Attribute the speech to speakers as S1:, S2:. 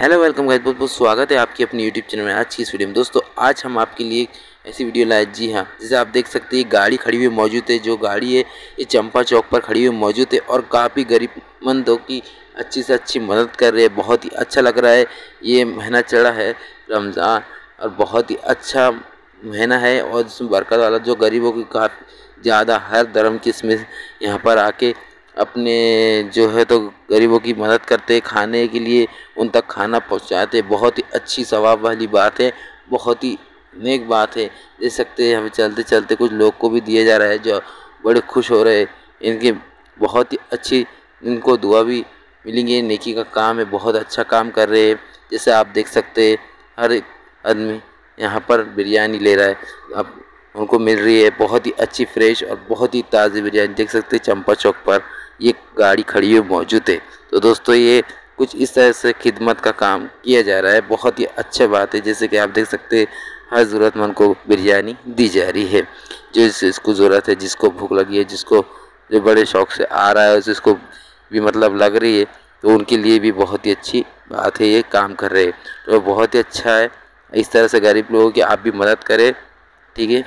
S1: Hello welcome guys बहुत बहुत स्वागत है आपकी अपनी यूट्यूब चैनल में आज की इस वीडियो में। दोस्तों, आज हम आपके लिए ऐसी वीडियो लाए, जी हाँ जैसे आप देख सकते हैं गाड़ी खड़ी हुई मौजूद है, जो गाड़ी है, ये चंपा चौक पर खड़ी हुई मौजूद है और काफ़ी गरीबमंदों की अच्छी से अच्छी मदद कर रही है। बहुत ही अच्छा लग रहा है, ये महीना चढ़ा है, रमज़ान, और बहुत ही अच्छा महीना है और जिसमें बरकत वाला जो गरीबों की काफ़ी ज़्यादा हर धर्म की इसमें यहाँ पर आके अपने जो है तो गरीबों की मदद करते खाने के लिए, उन तक खाना पहुंचाते बहुत ही अच्छी सवाब वाली बात है, बहुत ही नेक बात है। दे सकते हैं, हमें चलते चलते कुछ लोग को भी दिया जा रहा है जो बड़े खुश हो रहे हैं। इनकी बहुत ही अच्छी, इनको दुआ भी मिलेंगे। नेकी का काम है, बहुत अच्छा काम कर रहे हैं। जैसे आप देख सकते हैं, हर एक आदमी यहाँ पर बिरयानी ले रहा है। अब उनको मिल रही है, बहुत ही अच्छी फ्रेश और बहुत ही ताज़ी बिरयानी। देख सकते हैं, चंपा चौक पर। ये गाड़ी खड़ी हुई मौजूद है। तो दोस्तों, ये कुछ इस तरह से खिदमत का काम किया जा रहा है। बहुत ही अच्छा बात है, जैसे कि आप देख सकते हैं, हर ज़रूरतमंद को बिरयानी दी जा रही है। जो इसको ज़रूरत है, जिसको भूख लगी है, जिसको, जो बड़े शौक से आ रहा है जिसको भी मतलब लग रही है तो उनके लिए भी बहुत ही अच्छी बात है, ये काम कर रहे हैं। तो बहुत ही अच्छा है, इस तरह से गरीब लोगों की आप भी मदद करें, ठीक है?